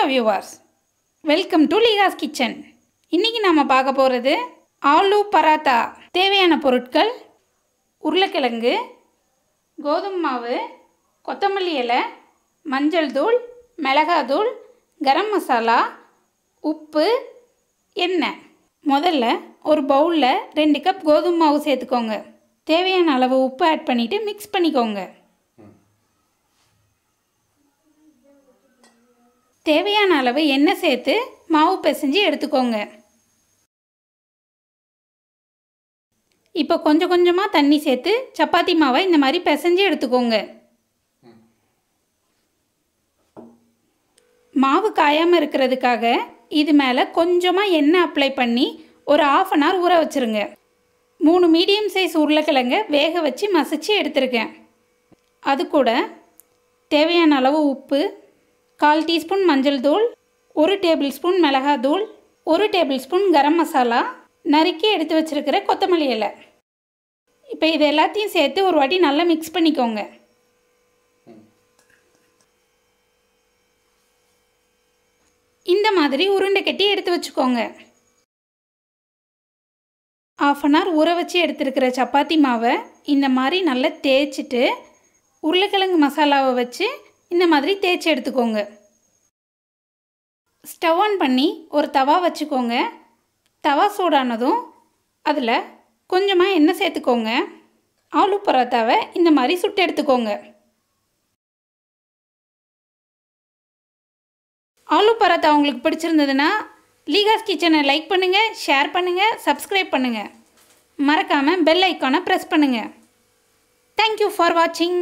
Hello viewers welcome to Likas kitchen இன்றைக்கி நம்ம பார்க்க போகிறது ஆலு பராத்தா. தேவையான பொருட்கள் உருளைக்கிழங்கு கோதுமை மாவு கொத்தமல்லி இலை மஞ்சள் தூள் மிளகாத்தூள் கரம் மசாலா உப்பு எண்ணெய். முதல்ல ஒரு பவுலில் ரெண்டு கப் கோதுமை மாவு சேர்த்துக்கோங்க. தேவையான அளவு உப்பு ஆட் பண்ணிவிட்டு மிக்ஸ் பண்ணிக்கோங்க. தேவையான அளவு எண்ணெய் சேர்த்து மாவு பிசைஞ்சு எடுத்துக்கோங்க. இப்போ கொஞ்சம் கொஞ்சமாக தண்ணி சேர்த்து சப்பாத்தி மாவை இந்த மாதிரி பிசைஞ்சு எடுத்துக்கோங்க. மாவு காயாமல் இருக்கிறதுக்காக இது மேலே கொஞ்சமாக எண்ணெய் அப்ளை பண்ணி ஒரு ஆஃப் அன் ஹவர் ஊற வச்சுருங்க. மூணு மீடியம் சைஸ் உருளைக்கிழங்க வேக வச்சு மசிச்சு எடுத்திருக்கேன். அது கூட தேவையான அளவு உப்பு கால் டீஸ்பூன் மஞ்சள் தூள் ஒரு டேபிள் ஸ்பூன் மிளகாத்தூள் ஒரு டேபிள் ஸ்பூன் கரம் மசாலா நறுக்கி எடுத்து வச்சுருக்கிற கொத்தமல்லி இலை. இப்போ இது எல்லாத்தையும் சேர்த்து ஒரு வாட்டி நல்லா மிக்ஸ் பண்ணிக்கோங்க. இந்த மாதிரி உருண்டை கட்டி எடுத்து வச்சுக்கோங்க. ஆஃப் அன் ஹவர் ஊற வச்சு எடுத்துருக்கிற சப்பாத்தி மாவை இந்த மாதிரி நல்லா தேய்ச்சிட்டு உருளைக்கிழங்கு மசாலாவை வச்சு இந்த மாதிரி தேய்ச்சி எடுத்துக்கோங்க. ஸ்டவ் ஆன் பண்ணி ஒரு தவா வச்சுக்கோங்க. தவா சூடானதும் அதில் கொஞ்சமாக எண்ணெய் சேர்த்துக்கோங்க. ஆலு பரோட்டாவை இந்த மாதிரி சுட்டு எடுத்துக்கோங்க. ஆலு பரோட்டா உங்களுக்கு பிடிச்சிருந்ததுன்னா லீகாஸ் கிச்சனை லைக் பண்ணுங்கள் ஷேர் பண்ணுங்கள் சப்ஸ்கிரைப் பண்ணுங்கள் மறக்காமல் பெல் ஐக்கானை ப்ரெஸ் பண்ணுங்கள் தேங்க்யூ ஃபார் வாட்சிங்